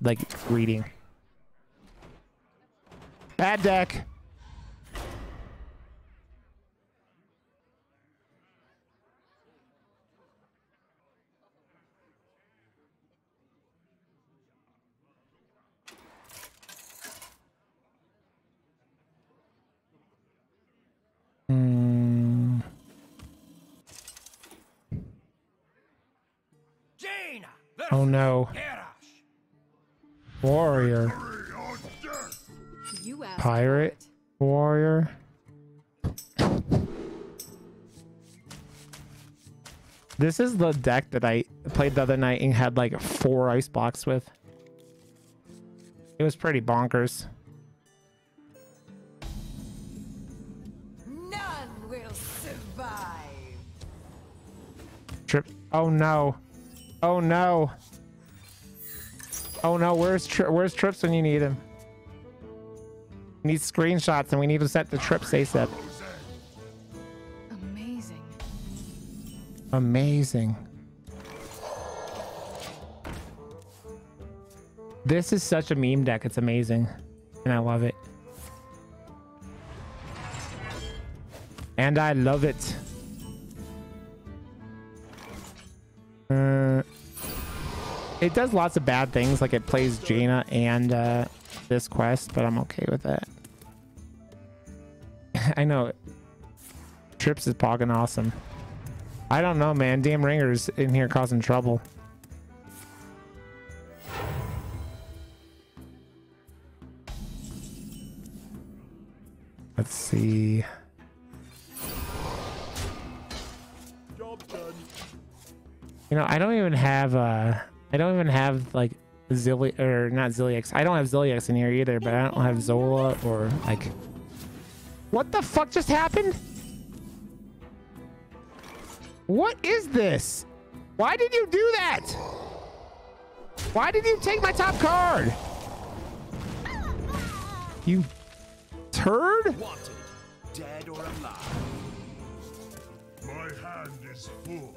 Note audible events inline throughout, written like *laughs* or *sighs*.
like reading. Bad deck. Warrior. Pirate. Warrior. This is the deck that I played the other night and had like four ice blocks with. It was pretty bonkers. None will survive. Trip. Oh no. Oh no. Oh no. Where's tri Where's Trips when you need him? We need screenshots and we need to set the Trips ASAP. Amazing. Amazing. This is such a meme deck. It's amazing. And I love it. And I love it. Uh, it does lots of bad things, like it plays Jaina and uh, this quest, but I'm okay with it. *laughs* I know. Trips is pogging awesome. I don't know, man. Damngringers in here causing trouble. Let's see. You know, I don't even have uh I don't even have like Zilli or not Zilliax. I don't have Zilliax in here either, but I don't have Zola or like What the fuck just happened? What is this? Why did you do that? Why did you take my top card? You turd? Wanted, dead or alive. My hand is full.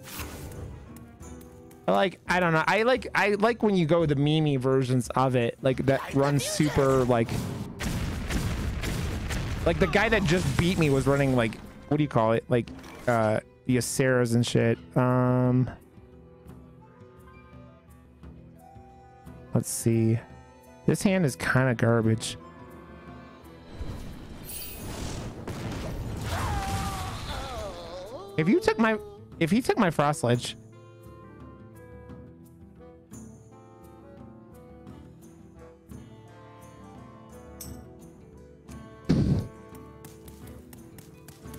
Like I don't know. I like I like when you go the mimi versions of it, like that runs super like like the guy that just beat me was running like what do you call it? Like uh the Aceras and shit. Um Let's see. This hand is kind of garbage. If you took my if he took my Frost Lich,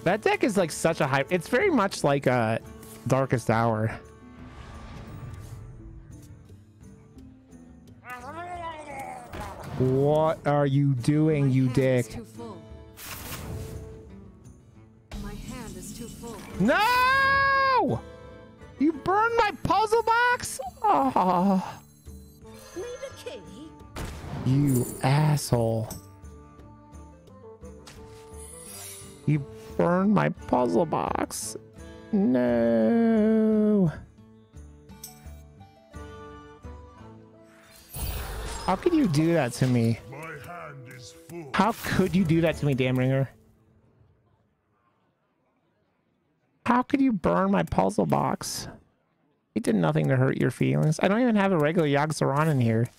That deck is like such a hype. It's very much like a uh, Darkest Hour. What are you doing, My you dick? Is too full. My hand is too full. No! You burned my puzzle box? Oh, you asshole. You burned my puzzle box. No. How could you do that to me? How could you do that to me, Damngringer? How could you burn my puzzle box? It did nothing to hurt your feelings. I don't even have a regular Yogg-Saron in here.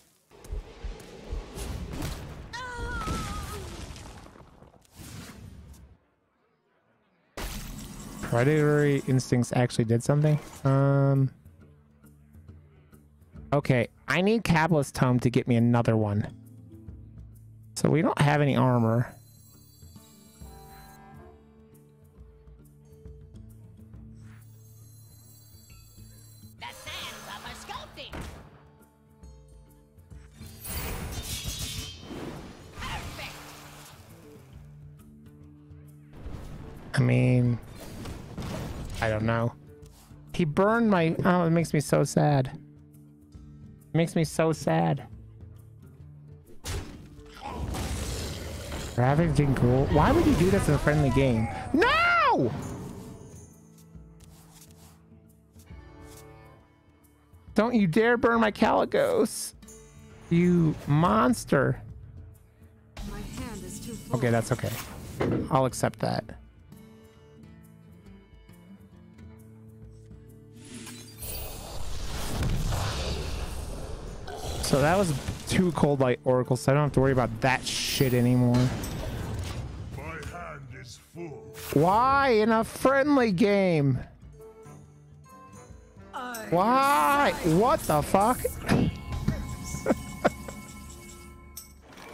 Predatory instincts actually did something. Um. Okay, I need Cabalist Tome to get me another one. So we don't have any armor. I mean, I don't know. He burned my. Oh, it makes me so sad. It makes me so sad. Ravaging Ghoul. Why would you do this in a friendly game? No! Don't you dare burn my Kalecgos. You monster. My hand is too. Okay, that's okay. I'll accept that. So that was two Coldlight Oracles, so I don't have to worry about that shit anymore. My hand is full. Why in a friendly game? Why? What the fuck?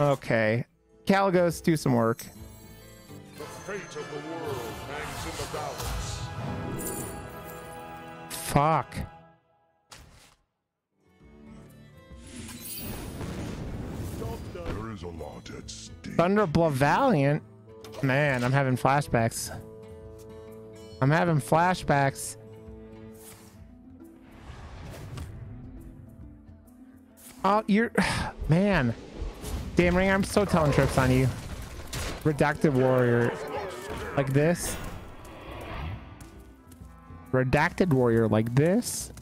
*laughs* okay. Kalecgos, do some work. The There is a lot at stake. Valiant? Man, I'm having flashbacks. I'm having flashbacks. Oh, you're... *sighs* Man. Damn, Ring, I'm so telling trips on you. Redacted Warrior. Like this. Redacted Warrior like this.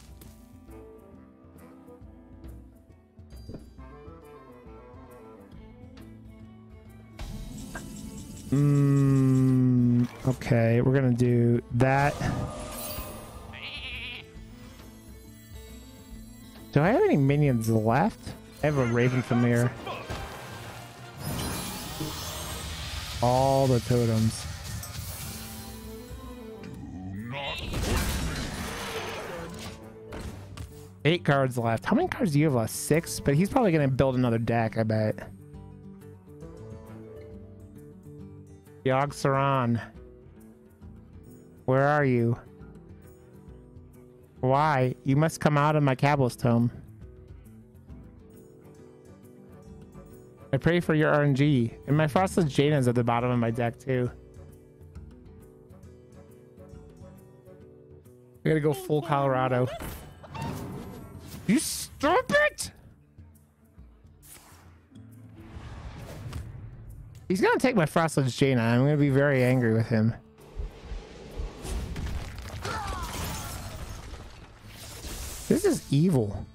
Mm, okay, we're gonna do that. Do I have any minions left? I have a Raven Familiar. All the totems. Eight cards left. How many cards do you have left? Six? But he's probably gonna build another deck, I bet. Yogg Saron. Where are you? Why? You must come out of my Cabalist tome. I pray for your RNG. And my Frost Lich Jaina's at the bottom of my deck too. I gotta go full Colorado. You stupid! He's gonna take my Frost Lich Jaina. I'm gonna be very angry with him. This is evil.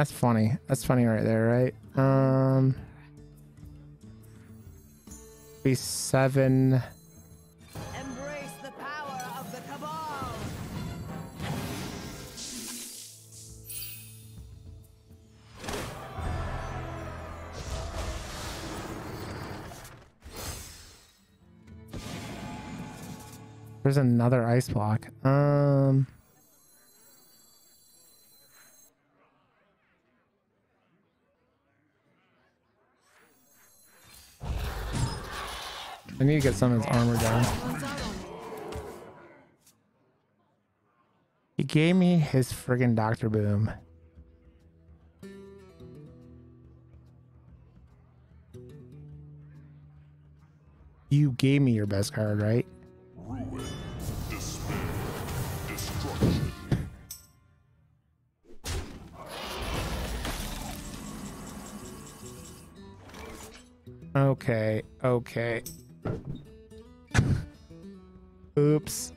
That's funny. That's funny right there, right? Um, be seven. Embrace the power of the Cabal. There's another ice block. Um. I need to get some of his armor down. He gave me his friggin' Doctor Boom. You gave me your best card, right? Ruin, despair, destruction. Okay, okay. Oops.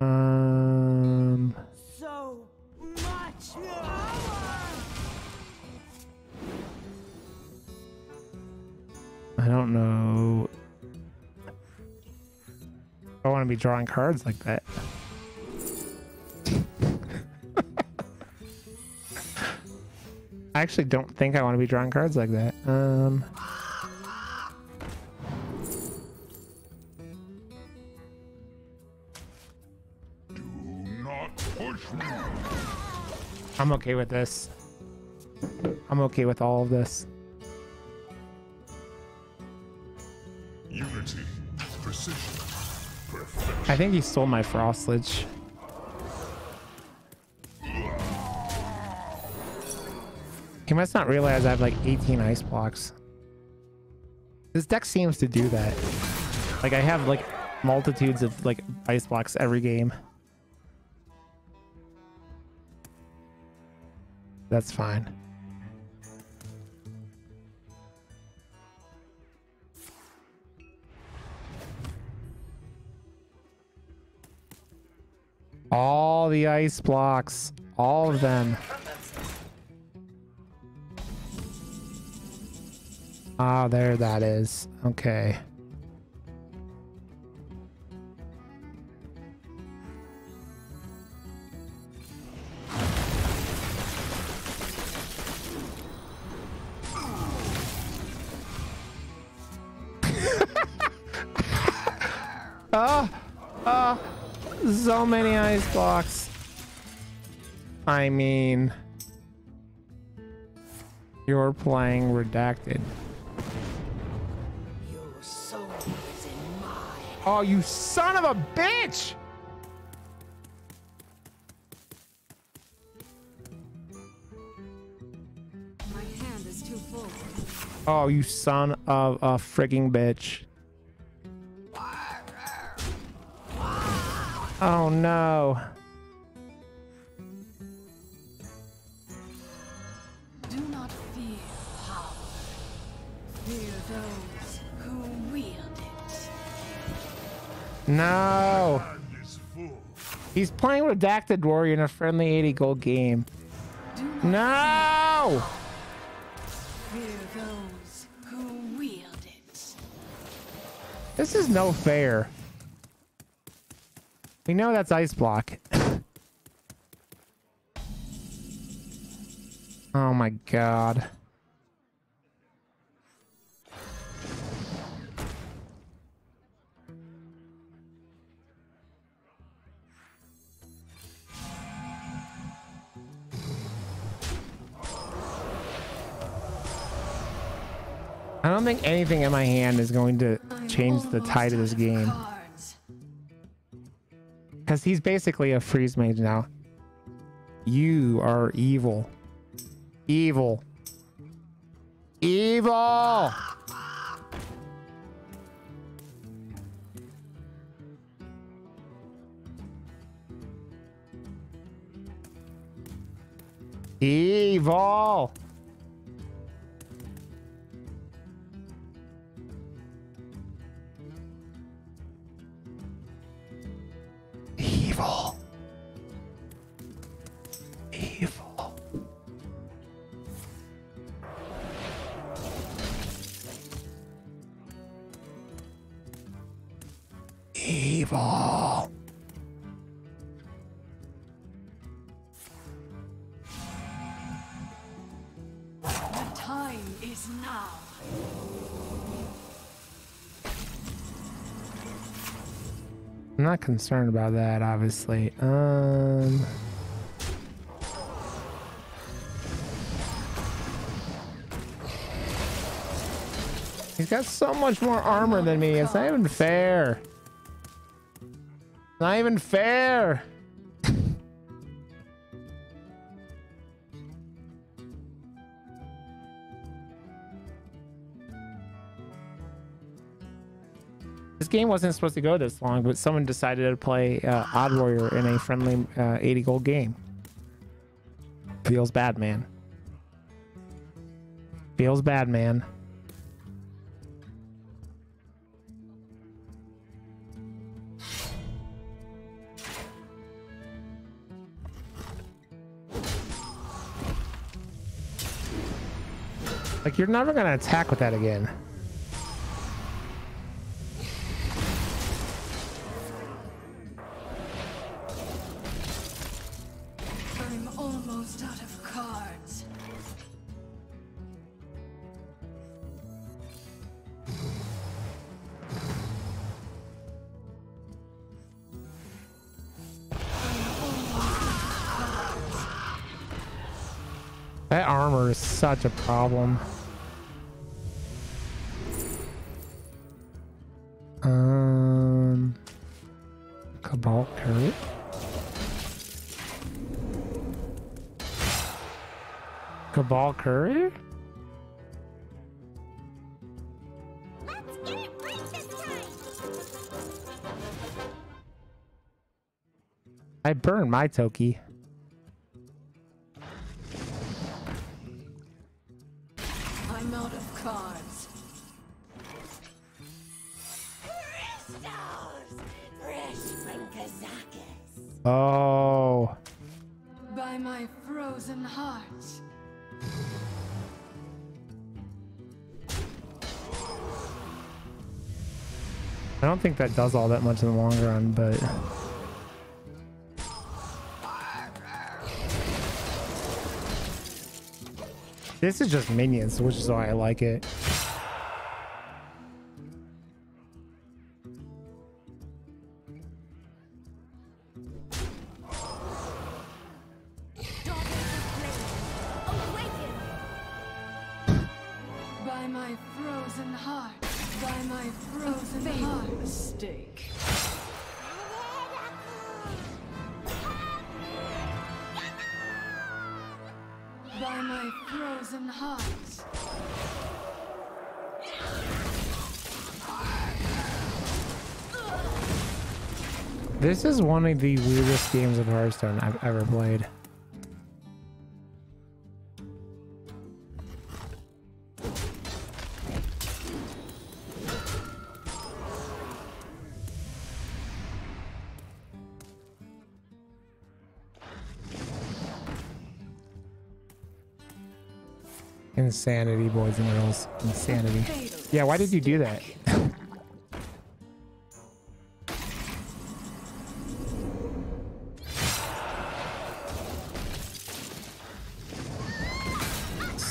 Um, So much power. I don't know. I want to be drawing cards like that. *laughs* I actually don't think I want to be drawing cards like that. Um, I'm okay with this. I'm okay with all of this. Unity, precision, perfection. I think he stole my Frost Lich. He must not realize I have like 18 ice blocks. This deck seems to do that. Like I have like multitudes of like ice blocks every game. That's fine. All the ice blocks. All of them. Ah, there that is. Okay. Blocks. I mean, you're playing redacted. Your soul is in my Oh, you son of a bitch! My hand is too full. Oh, you son of a frigging bitch. Oh no. Do not fear power. Fear those who wield it. No. Hand is full. He's playing Redacted Warrior in a friendly 80 gold game. No! fear those who wield it. This is no fair. We know that's ice block. *laughs* oh my god. I don't think anything in my hand is going to change the tide of this game. Because he's basically a freeze mage now. You are. Evil. Evil! Evil! Evil. Evil. The time is now. I'm not concerned about that, obviously. Um. He's got so much more armor than me. It's not even fair. Not even fair. This game wasn't supposed to go this long, but someone decided to play uh, Odd Warrior in a friendly uh, 80 gold game. Feels bad, man. Feels bad, man. Like, you're never gonna attack with that again. I'm almost out of cards. That armor is such a problem. Kabal Courier? I burned my Toki. Does all that much in the long run, but this is just minions, which is why I like it. This is one of the weirdest games of Hearthstone I've ever played. Insanity, boys and girls. Insanity. Yeah, why did you do that?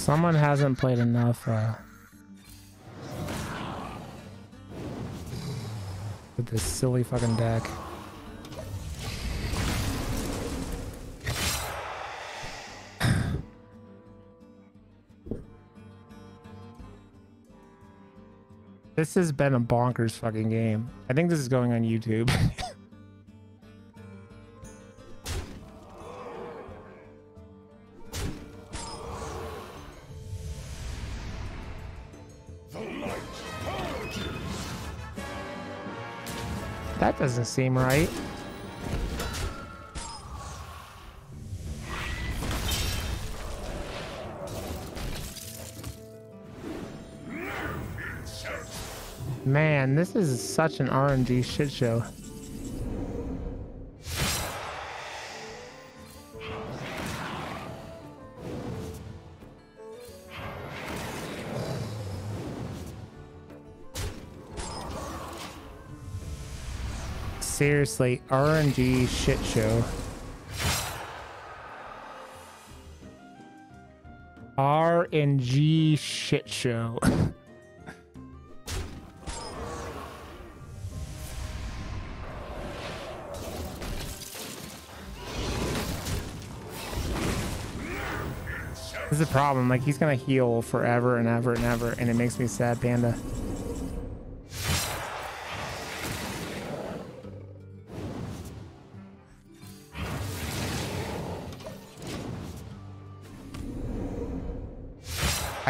Someone hasn't played enough uh, with this silly fucking deck. This has been a bonkers fucking game. I think this is going on YouTube. *laughs* doesn't seem right. Man, this is such an RNG shit show. Seriously, RNG shit show. RNG shit show. *laughs* This is a problem. Like he's gonna heal forever and ever and ever, and it makes me sad, Panda.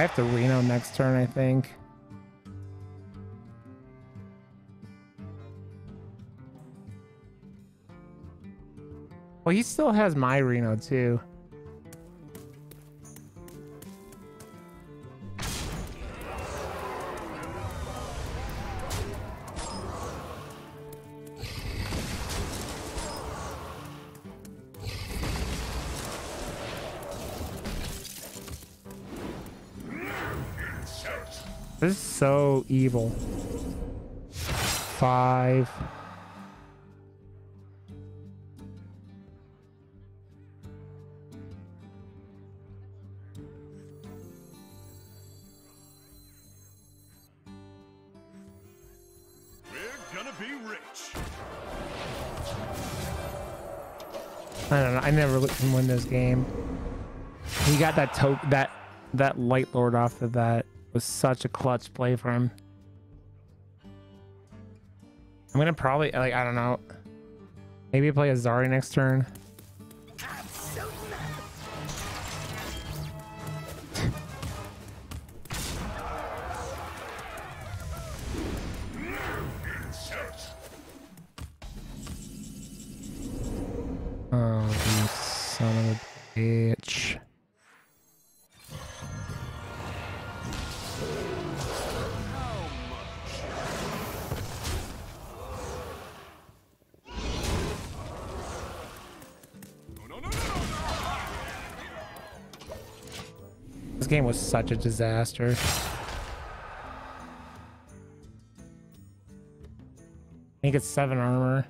Have to Reno next turn, I think. Well, he still has my Reno too. This is so evil. Five. We're gonna be rich. I don't know. I never him win this game. He got that to that that light lord off of that was such a clutch play for him. I'm gonna probably like I don't know. Maybe play a Zari next turn. This game was such a disaster. I think it's seven armor.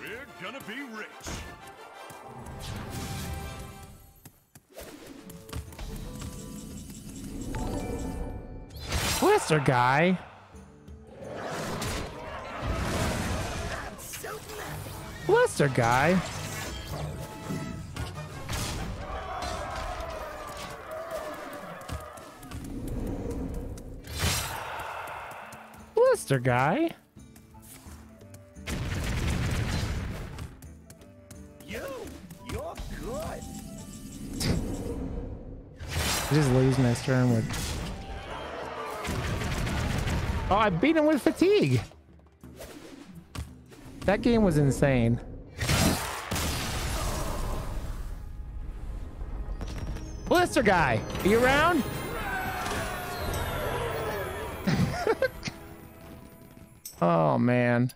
We're gonna be rich. Blister guy. Blister guy. Blister guy. You, you're good. I just lose next turn with. Oh, I beat him with fatigue. That game was insane. Blister guy, are you around? Oh man.